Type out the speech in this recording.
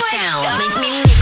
sound. Oh Make me